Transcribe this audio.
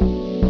you